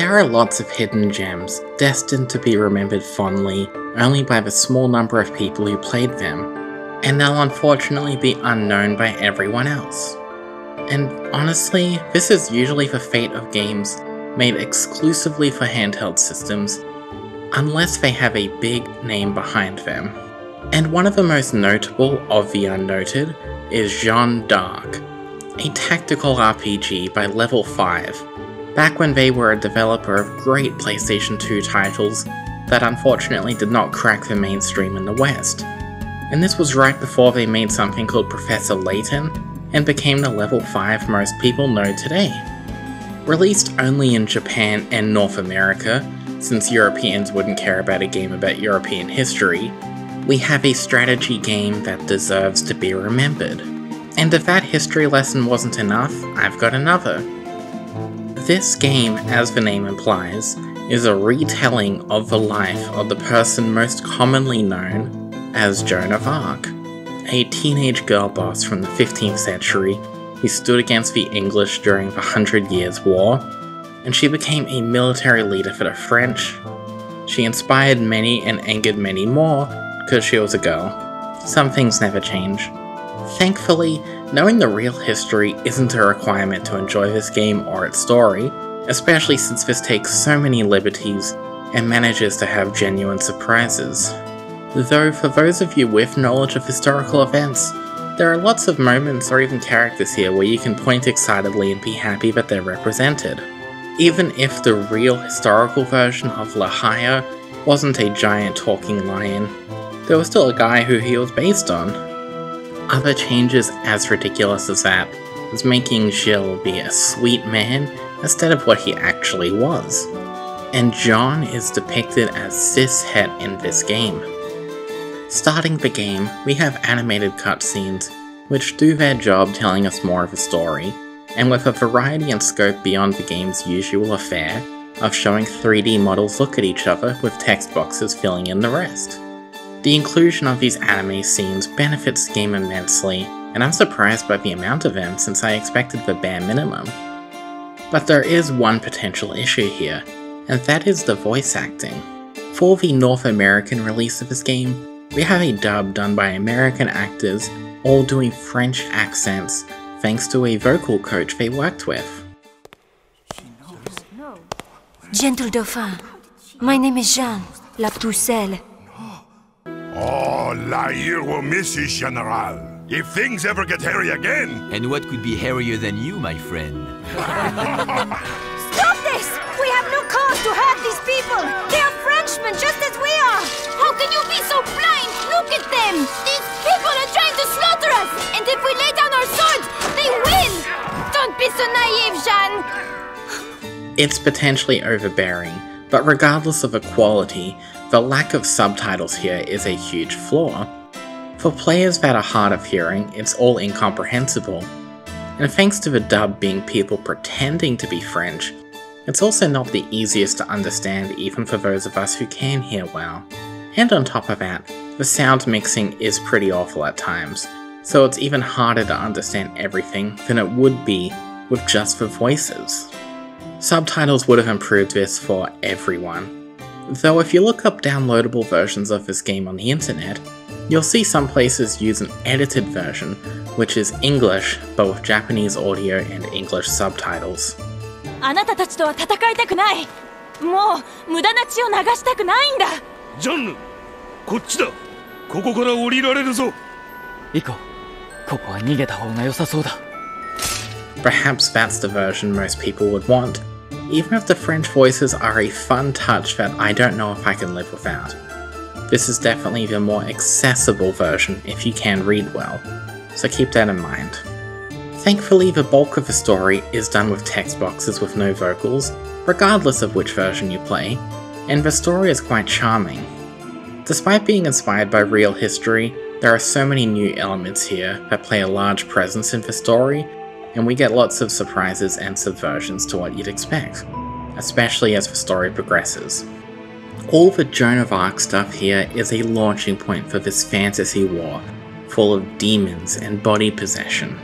There are lots of hidden gems, destined to be remembered fondly only by the small number of people who played them, and they'll unfortunately be unknown by everyone else. And honestly, this is usually the fate of games made exclusively for handheld systems, unless they have a big name behind them. And one of the most notable of the unnoted is Jeanne d'Arc, a tactical RPG by Level 5, back when they were a developer of great PlayStation 2 titles that unfortunately did not crack the mainstream in the West. And this was right before they made something called Professor Layton and became the level 5 most people know today. Released only in Japan and North America, since Europeans wouldn't care about a game about European history, we have a strategy game that deserves to be remembered. And if that history lesson wasn't enough, I've got another. This game, as the name implies, is a retelling of the life of the person most commonly known as Joan of Arc, a teenage girl boss from the 15th century who stood against the English during the Hundred Years' War, and she became a military leader for the French. She inspired many and angered many more because she was a girl. Some things never change. Thankfully, knowing the real history isn't a requirement to enjoy this game or its story, especially since this takes so many liberties and manages to have genuine surprises. Though, for those of you with knowledge of historical events, there are lots of moments or even characters here where you can point excitedly and be happy that they're represented. Even if the real historical version of La Hire wasn't a giant talking lion, there was still a guy who he was based on. Other changes as ridiculous as that was making Gilles be a sweet man instead of what he actually was. And John is depicted as cishet in this game. Starting the game, we have animated cutscenes, which do their job telling us more of a story, and with a variety and scope beyond the game's usual affair of showing 3D models look at each other with text boxes filling in the rest. The inclusion of these anime scenes benefits the game immensely, and I'm surprised by the amount of them since I expected the bare minimum. But there is one potential issue here, and that is the voice acting. For the North American release of this game, we have a dub done by American actors, all doing French accents, thanks to a vocal coach they worked with. Gentle Dauphin, my name is Jeanne, La Pucelle. Oh, La Hire will miss you, General. If things ever get hairy again, And what could be hairier than you, my friend? Stop this! We have no cause to hurt these people! They are Frenchmen just as we are! How can you be so blind? Look at them! These people are trying to slaughter us! And if we lay down our swords, they win! Don't be so naive, Jeanne! It's potentially overbearing, but regardless of the quality, the lack of subtitles here is a huge flaw. For players that are hard of hearing, it's all incomprehensible. And thanks to the dub being people pretending to be French, it's also not the easiest to understand even for those of us who can hear well. And on top of that, the sound mixing is pretty awful at times, so it's even harder to understand everything than it would be with just the voices. Subtitles would have improved this for everyone Though if you look up downloadable versions of this game on the internet, you'll see some places use an edited version, which is English but with Japanese audio and English subtitles. あなたたちとは戦いたくないもう無駄な血を流したくないんだジャンヌこっちだここから降りられるぞ行こうここは逃げた方が良さそうだ Perhaps that's the version most people would want, even if the French voices are a fun touch that I don't know if I can live without. This is definitely the more accessible version if you can read well, so keep that in mind. Thankfully, the bulk of the story is done with text boxes with no vocals, regardless of which version you play, and the story is quite charming. Despite being inspired by real history, there are so many new elements here that play a large presence in the story, and we get lots of surprises and subversions to what you'd expect, especially as the story progresses. All the Joan of Arc stuff here is a launching point for this fantasy war, full of demons and body possession.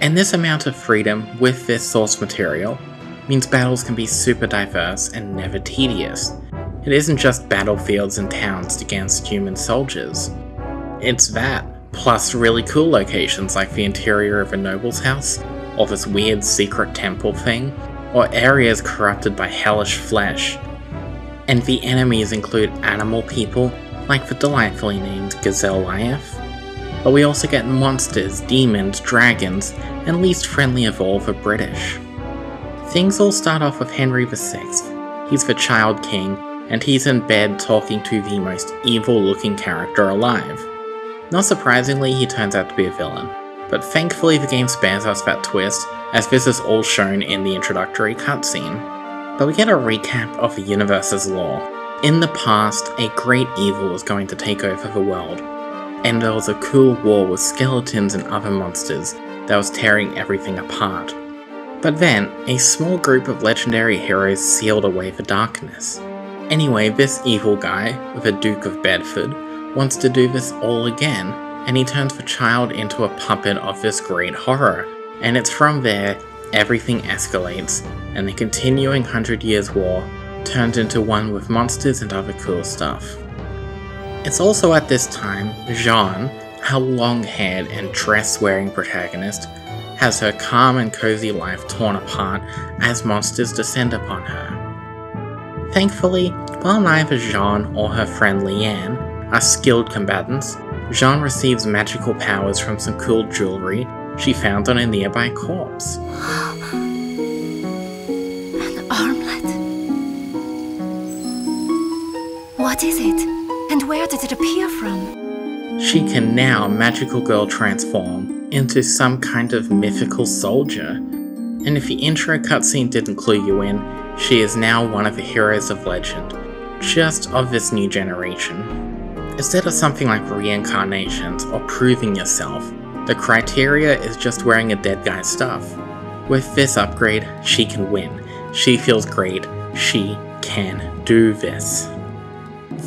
And this amount of freedom with this source material means battles can be super diverse and never tedious. It isn't just battlefields and towns against human soldiers. It's that, plus really cool locations like the interior of a noble's house, or this weird secret temple thing, or areas corrupted by hellish flesh. And the enemies include animal people, like the delightfully named Gazelle-Liath, but we also get monsters, demons, dragons, and least friendly of all, the British. Things all start off with Henry VI. He's the child king, and he's in bed talking to the most evil looking character alive. Not surprisingly, he turns out to be a villain, but thankfully the game spares us that twist, as this is all shown in the introductory cutscene. But we get a recap of the universe's lore. In the past, a great evil was going to take over the world, and there was a cool war with skeletons and other monsters that was tearing everything apart. But then, a small group of legendary heroes sealed away the darkness. Anyway, this evil guy, the Duke of Bedford, wants to do this all again, and he turns the child into a puppet of this great horror. And it's from there, everything escalates, and the continuing Hundred Years' War turns into one with monsters and other cool stuff. It's also at this time Jeanne, our long haired and dress wearing protagonist, has her calm and cozy life torn apart as monsters descend upon her. Thankfully, while neither Jeanne or her friend Leanne are skilled combatants, Jeanne receives magical powers from some cool jewelry she found on a nearby corpse. An armlet. What is it? And where did it appear from? She can now magical girl transform into some kind of mythical soldier. And if the intro cutscene didn't clue you in, she is now one of the heroes of legend, just of this new generation. Instead of something like reincarnations or proving yourself, the criteria is just wearing a dead guy's stuff. With this upgrade, she can win. She feels great. She can do this.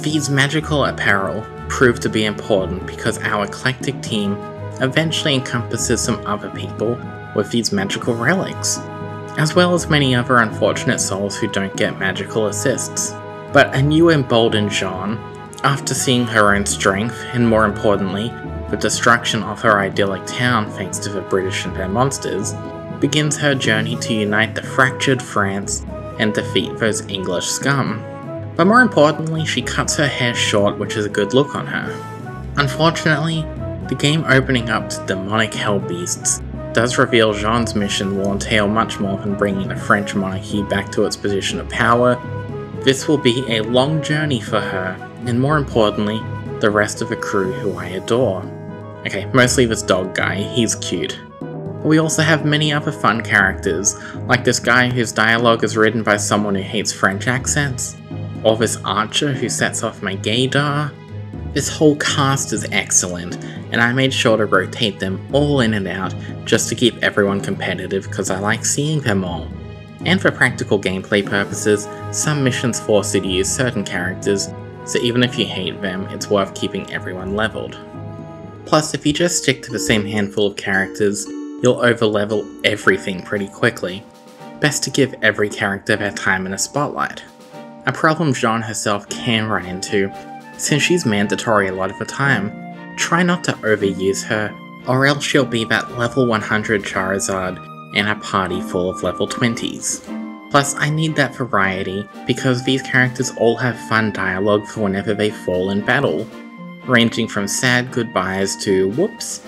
These magical apparel prove to be important because our eclectic team eventually encompasses some other people with these magical relics, as well as many other unfortunate souls who don't get magical assists. But a new emboldened Jeanne, after seeing her own strength, and more importantly, the destruction of her idyllic town thanks to the British and their monsters, begins her journey to unite the fractured France and defeat those English scum. But more importantly, she cuts her hair short, which is a good look on her. Unfortunately, the game opening up to demonic hell beasts does reveal Jeanne's mission will entail much more than bringing the French monarchy back to its position of power. This will be a long journey for her, and more importantly, the rest of the crew who I adore. Okay, mostly this dog guy, he's cute. But we also have many other fun characters, like this guy whose dialogue is written by someone who hates French accents, or this archer who sets off my gaydar. This whole cast is excellent, and I made sure to rotate them all in and out just to keep everyone competitive because I like seeing them all. And for practical gameplay purposes, some missions force you to use certain characters, so even if you hate them, it's worth keeping everyone leveled. Plus, if you just stick to the same handful of characters, you'll overlevel everything pretty quickly. Best to give every character their time in a spotlight a problem Jeanne herself can run into, since she's mandatory a lot of the time. Try not to overuse her, or else she'll be that level 100 Charizard in a party full of level 20s. Plus, I need that variety, because these characters all have fun dialogue for whenever they fall in battle, ranging from sad goodbyes to whoops.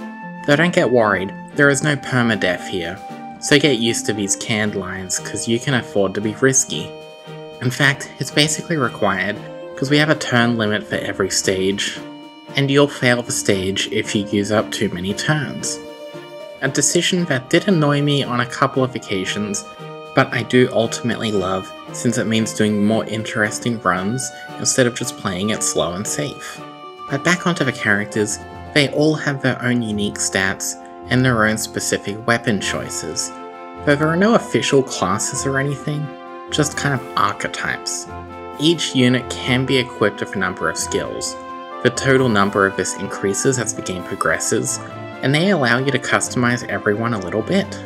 Though don't get worried, there is no permadeath here, so get used to these canned lines, cause you can afford to be risky. In fact, it's basically required, because we have a turn limit for every stage, and you'll fail the stage if you use up too many turns. A decision that did annoy me on a couple of occasions, but I do ultimately love since it means doing more interesting runs instead of just playing it slow and safe. But back onto the characters, they all have their own unique stats and their own specific weapon choices. Though there are no official classes or anything, just kind of archetypes. Each unit can be equipped with a number of skills. The total number of this increases as the game progresses, and they allow you to customize everyone a little bit.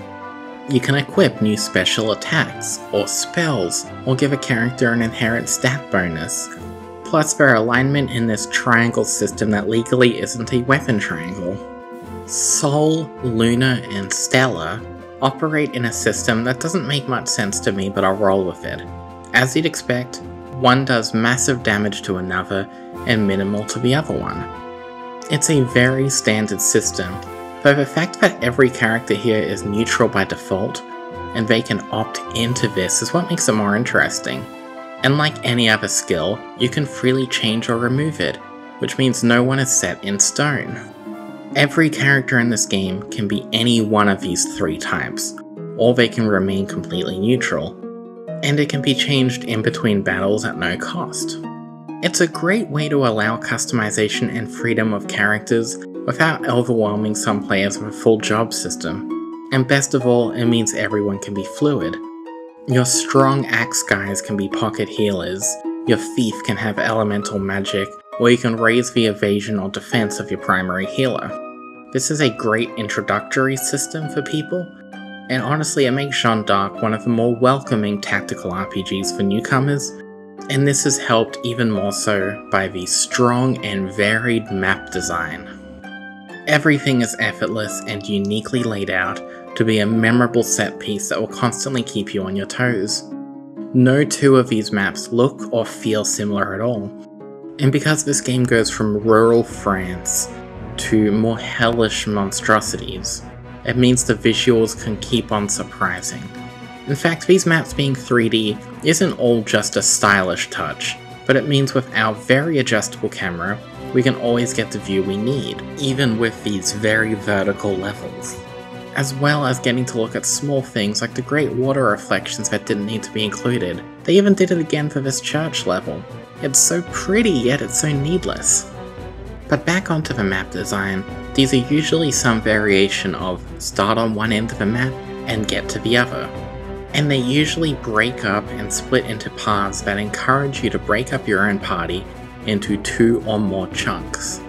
You can equip new special attacks, or spells, or give a character an inherent stat bonus. Plus, for alignment in this triangle system that legally isn't a weapon triangle. Sol, Luna, and Stella operate in a system that doesn't make much sense to me, but I'll roll with it. As you'd expect, one does massive damage to another and minimal to the other one. It's a very standard system, though the fact that every character here is neutral by default, and they can opt into this is what makes it more interesting. And like any other skill, you can freely change or remove it, which means no one is set in stone. Every character in this game can be any one of these three types, or they can remain completely neutral, and it can be changed in between battles at no cost. It's a great way to allow customization and freedom of characters without overwhelming some players with a full job system. And best of all, it means everyone can be fluid. Your strong axe guys can be pocket healers, your thief can have elemental magic, or you can raise the evasion or defense of your primary healer. This is a great introductory system for people, and honestly it makes Jeanne d'Arc one of the more welcoming tactical RPGs for newcomers, and this is helped even more so by the strong and varied map design. Everything is effortless and uniquely laid out to be a memorable set piece that will constantly keep you on your toes. No two of these maps look or feel similar at all, and because this game goes from rural France to more hellish monstrosities. It means the visuals can keep on surprising. In fact, these maps being 3D isn't all just a stylish touch, but it means with our very adjustable camera, we can always get the view we need, even with these very vertical levels. As well as getting to look at small things like the great water reflections that didn't need to be included. They even did it again for this church level. It's so pretty, yet it's so needless. But back onto the map design, these are usually some variation of start on one end of the map and get to the other. And they usually break up and split into paths that encourage you to break up your own party into two or more chunks.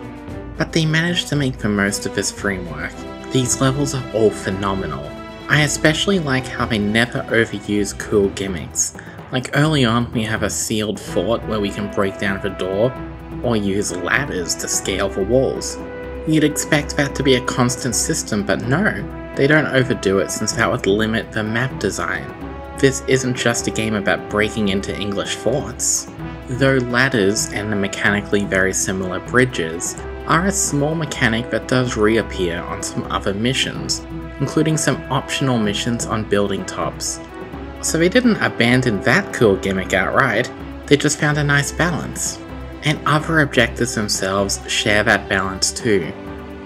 But they manage to make the most of this framework. These levels are all phenomenal. I especially like how they never overuse cool gimmicks. Like early on, we have a sealed fort where we can break down the door, or use ladders to scale the walls. You'd expect that to be a constant system, but no, they don't overdo it since that would limit the map design. This isn't just a game about breaking into English forts. Though ladders and the mechanically very similar bridges are a small mechanic that does reappear on some other missions, including some optional missions on building tops. So they didn't abandon that cool gimmick outright, they just found a nice balance and other objectives themselves share that balance too.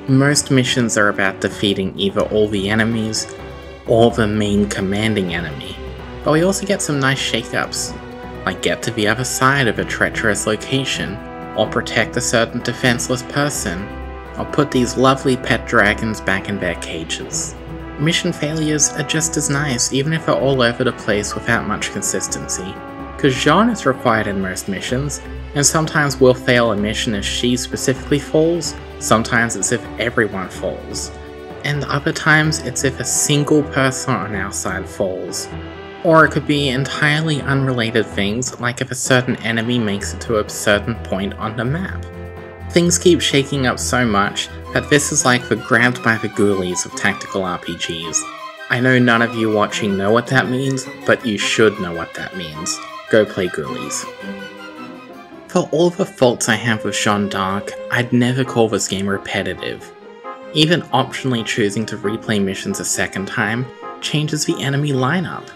Most missions are about defeating either all the enemies or the main commanding enemy, but we also get some nice shakeups, like get to the other side of a treacherous location, or protect a certain defenseless person, or put these lovely pet dragons back in their cages. Mission failures are just as nice, even if they're all over the place without much consistency, because Jeanne is required in most missions, and sometimes we'll fail a mission if she specifically falls, sometimes it's if everyone falls, and other times it's if a single person on our side falls. Or it could be entirely unrelated things, like if a certain enemy makes it to a certain point on the map. Things keep shaking up so much that this is like the grabbed by the ghoulies of tactical RPGs. I know none of you watching know what that means, but you should know what that means. Go play ghoulies. For all the faults I have with Jeanne d'Arc, I'd never call this game repetitive. Even optionally choosing to replay missions a second time changes the enemy lineup,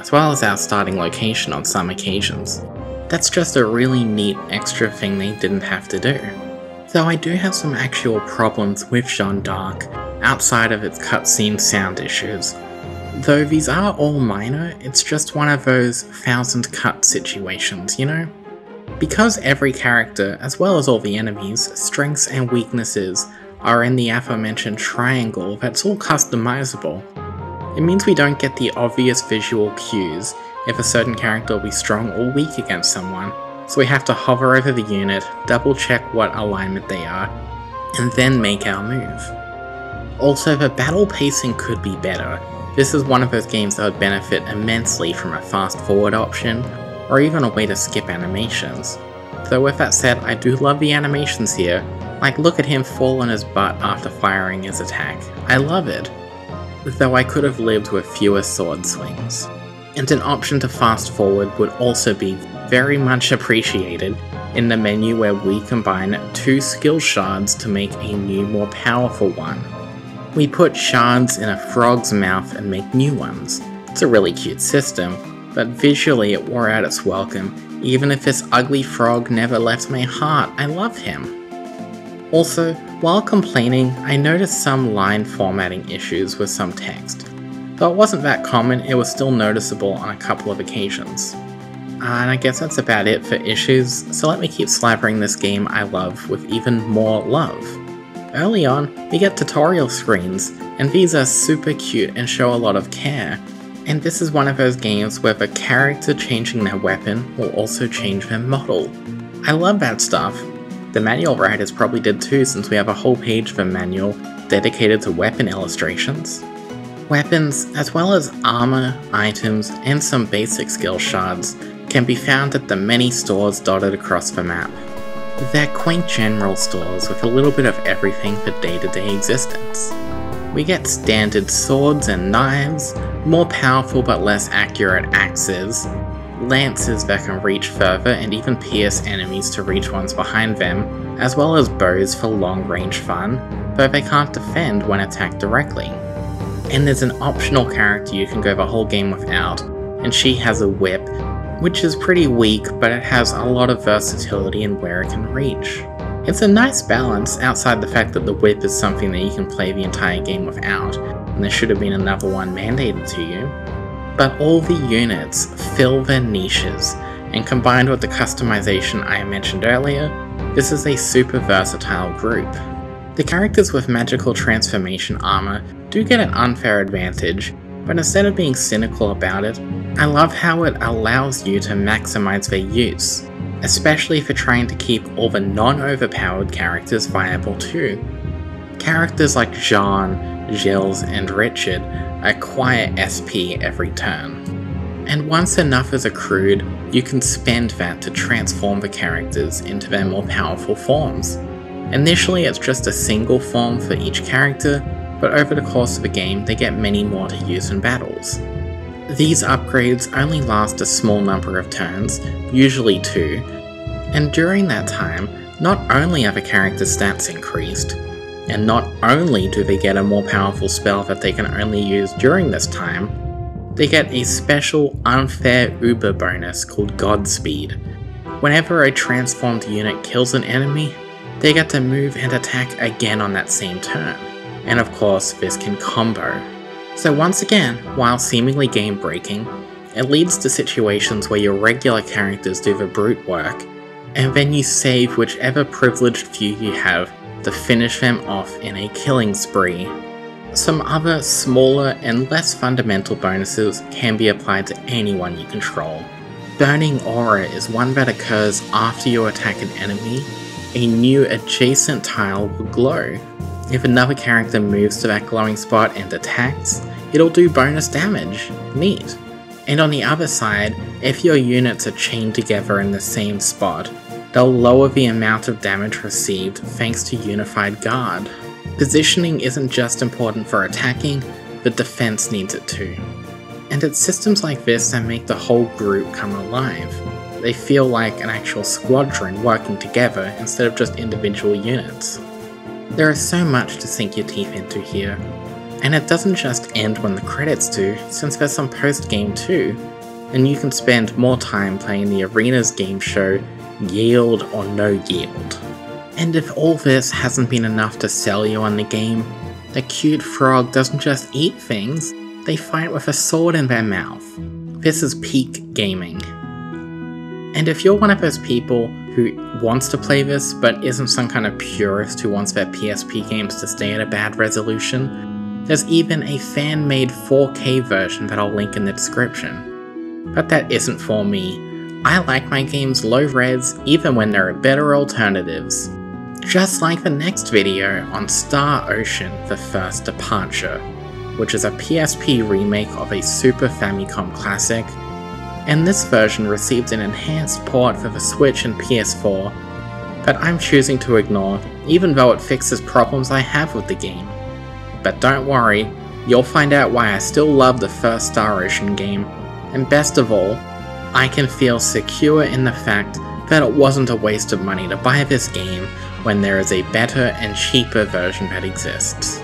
as well as our starting location on some occasions. That's just a really neat extra thing they didn't have to do. Though I do have some actual problems with Jeanne d'Arc, outside of its cutscene sound issues. Though these are all minor, it's just one of those thousand cut situations, you know? Because every character, as well as all the enemies, strengths and weaknesses are in the aforementioned triangle that's all customizable, it means we don't get the obvious visual cues if a certain character will be strong or weak against someone, so we have to hover over the unit, double check what alignment they are, and then make our move. Also, the battle pacing could be better, This is one of those games that would benefit immensely from a fast forward option, or even a way to skip animations. Though with that said, I do love the animations here, like look at him fall on his butt after firing his attack. I love it. Though I could have lived with fewer sword swings. And an option to fast forward would also be very much appreciated in the menu where we combine two skill shards to make a new more powerful one. We put shards in a frog's mouth and make new ones. It's a really cute system, but visually it wore out its welcome, even if this ugly frog never left my heart, I love him. Also, while complaining, I noticed some line formatting issues with some text. Though it wasn't that common, it was still noticeable on a couple of occasions. And I guess that's about it for issues, so let me keep slapping this game I love with even more love. Early on, we get tutorial screens, and these are super cute and show a lot of care. And this is one of those games where the character changing their weapon will also change their model. I love that stuff. The manual writers probably did too since we have a whole page a manual dedicated to weapon illustrations. Weapons, as well as armor, items, and some basic skill shards, can be found at the many stores dotted across the map. They're quaint general stores with a little bit of everything for day-to-day -day existence. We get standard swords and knives, more powerful but less accurate axes, lances that can reach further and even pierce enemies to reach ones behind them, as well as bows for long-range fun, though they can't defend when attacked directly. And there's an optional character you can go the whole game without, and she has a whip which is pretty weak, but it has a lot of versatility in where it can reach. It's a nice balance outside the fact that the whip is something that you can play the entire game without, and there should have been another one mandated to you. But all the units fill their niches, and combined with the customization I mentioned earlier, this is a super versatile group. The characters with magical transformation armor do get an unfair advantage, but instead of being cynical about it, I love how it allows you to maximize their use, especially for trying to keep all the non-overpowered characters viable too. Characters like Jeanne, Gilles, and Richard acquire SP every turn. And once enough is accrued, you can spend that to transform the characters into their more powerful forms. Initially it's just a single form for each character, but over the course of the game they get many more to use in battles. These upgrades only last a small number of turns, usually two, and during that time, not only are the character's stats increased, and not only do they get a more powerful spell that they can only use during this time, they get a special unfair uber bonus called Godspeed. Whenever a transformed unit kills an enemy, they get to move and attack again on that same turn. And of course, this can combo. So once again, while seemingly game breaking, it leads to situations where your regular characters do the brute work, and then you save whichever privileged few you have to finish them off in a killing spree. Some other smaller and less fundamental bonuses can be applied to anyone you control. Burning Aura is one that occurs after you attack an enemy. A new adjacent tile will glow, if another character moves to that glowing spot and attacks, it'll do bonus damage. Neat. And on the other side, if your units are chained together in the same spot, they'll lower the amount of damage received thanks to Unified Guard. Positioning isn't just important for attacking, but defense needs it too. And it's systems like this that make the whole group come alive. They feel like an actual squadron working together instead of just individual units. There is so much to sink your teeth into here, and it doesn't just end when the credits do, since there's some post-game too, and you can spend more time playing the arena's game show, Yield or No Yield. And if all this hasn't been enough to sell you on the game, the cute frog doesn't just eat things, they fight with a sword in their mouth. This is peak gaming. And if you're one of those people who wants to play this but isn't some kind of purist who wants their PSP games to stay at a bad resolution, there's even a fan made 4K version that I'll link in the description. But that isn't for me. I like my games low res even when there are better alternatives. Just like the next video on Star Ocean The First Departure, which is a PSP remake of a Super Famicom classic, and this version received an enhanced port for the Switch and PS4, but I'm choosing to ignore, even though it fixes problems I have with the game. But don't worry, you'll find out why I still love the first Star Ocean game, and best of all, I can feel secure in the fact that it wasn't a waste of money to buy this game when there is a better and cheaper version that exists.